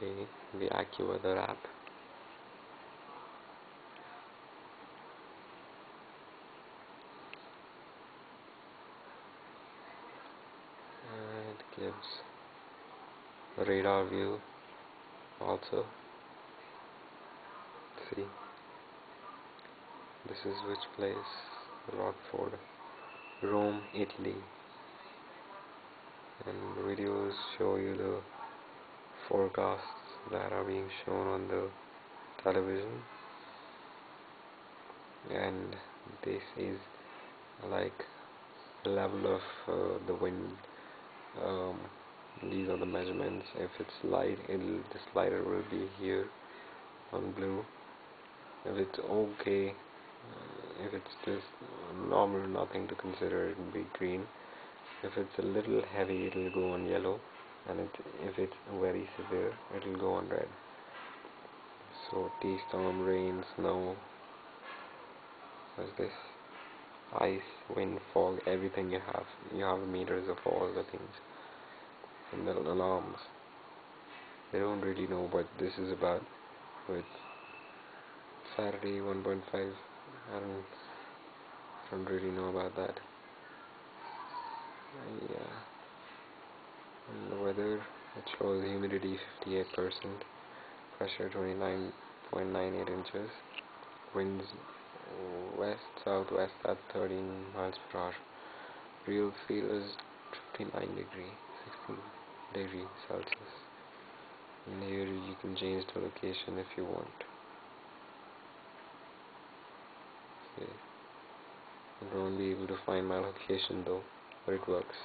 the AccuWeather app and gives radar view also. See. This is which place? Rockford Rome Italy. And videos show you the forecasts that are being shown on the television. And this is like the level of uh, the wind. Um, these are the measurements. If it's light it'll the slider will be here on blue. If it's okay uh, if it's just normal nothing to consider it will be green. If it's a little heavy it will go on yellow and it, if it's very severe it will go on red. So T-storm, rain, snow what's this ice, wind, fog, everything you have. You have meters of all the things and the alarms. They don't really know what this is about with Saturday 1.5 I don't I don't really know about that yeah and the weather it shows humidity 58% pressure 29.98 inches winds west southwest at 13 miles per hour. Real feel is 59 degree 16 degree Celsius. And here you can change the location if you want. Okay. I won't be able to find my location though but it works